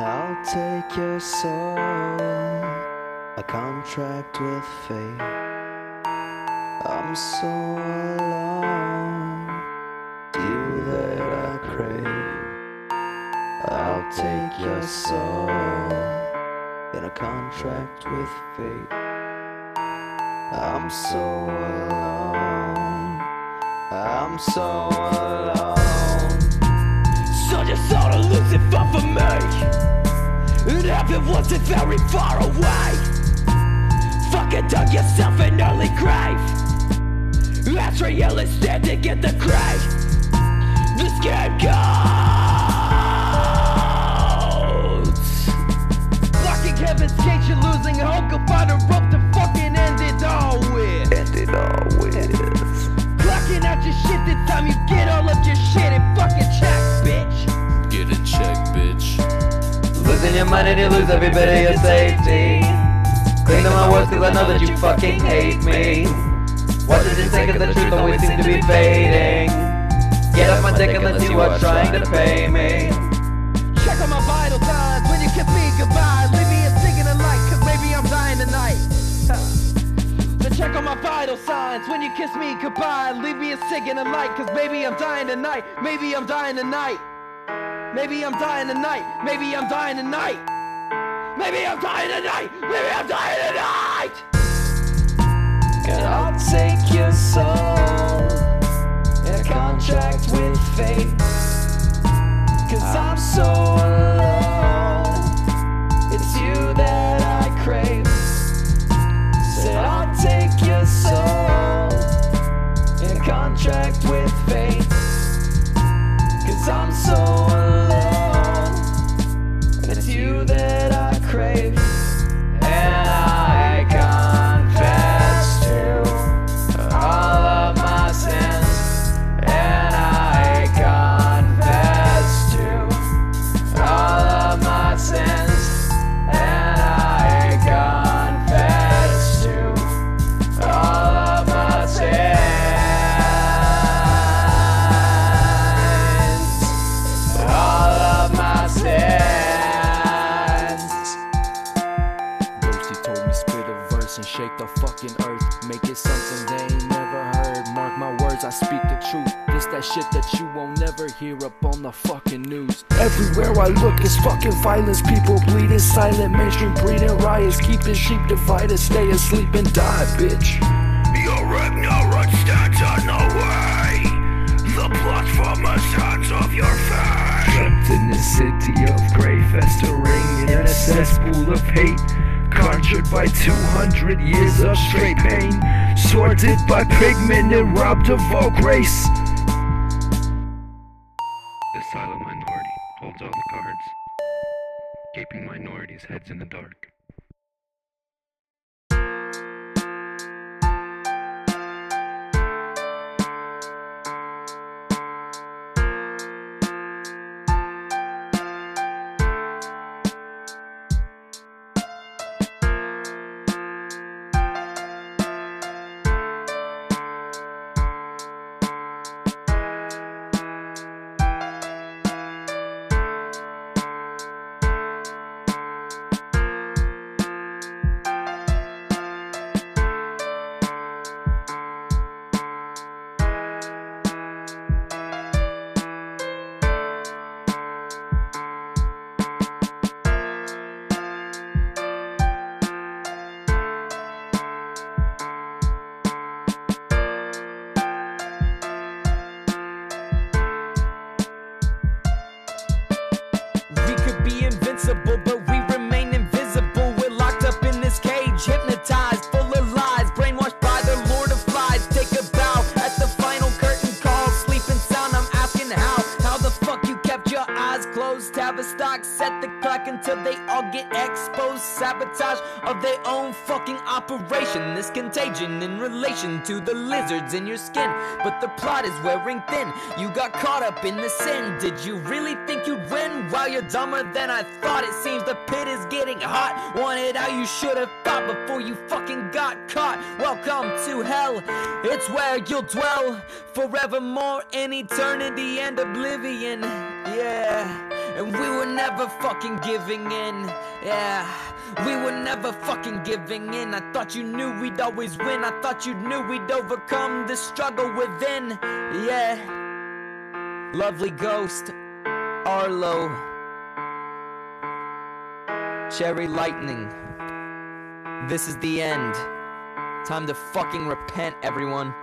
I'll take your soul, a contract with fate. I'm so alone, you that I crave. I'll take your soul in a contract with fate. I'm so alone, I'm so alone. So you sort of lose it wasn't very far away. Fucking dug yourself an early grave. As real is standing in the grave your money to lose every bit of your safety. Cling to my words cause I know that you fucking hate me. Watch as you take it, the truth always seems to be fading. Get off my dick and let's see what's trying to pay me. Check on my vital signs when you kiss me goodbye. Leave me a singing the light, cause maybe I'm dying tonight. Then check on my vital signs when you kiss me goodbye. Leave me a singing the light, cause maybe I'm dying tonight. Maybe I'm dying tonight. Maybe I'm dying tonight. Maybe I'm dying tonight. Maybe I'm dying tonight. Maybe I'm dying tonight. And I'll take your soul in a contract with fate. Something they ain't never heard. Mark my words, I speak the truth. This that shit that you won't never hear up on the fucking news. Everywhere I look is fucking violence. People bleeding silent, mainstream breeding riots. Keeping sheep divided, stay asleep and die, bitch. Your ignorance stands in the way. The blood from the hands of your face. Trapped in the city of grey, festering in a cesspool of hate. Conjured by 200 years of straight pain. Sorted by pigment and robbed of all grace. The silent minority holds all the cards. Gaping minorities' heads in the dark. Be invincible, but until they all get exposed. Sabotage of their own fucking operation. This contagion in relation to the lizards in your skin. But the plot is wearing thin. You got caught up in the sin. Did you really think you'd win? While you're dumber than I thought. It seems the pit is getting hot. Wanted how you should have thought before you fucking got caught. Welcome to hell. It's where you'll dwell forevermore in eternity and oblivion. yeah. And we were never fucking giving in, yeah. We were never fucking giving in. I thought you knew we'd always win. I thought you knew we'd overcome the struggle within, yeah. Lovely ghost, Arlo, Cherry Lightning. This is the end. Time to fucking repent, everyone.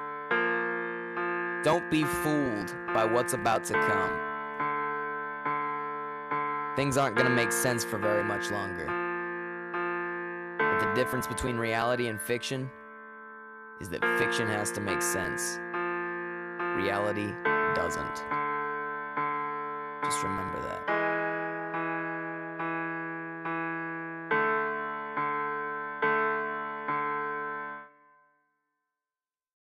Don't be fooled by what's about to come. Things aren't gonna make sense for very much longer. But the difference between reality and fiction is that fiction has to make sense. Reality doesn't. Just remember that.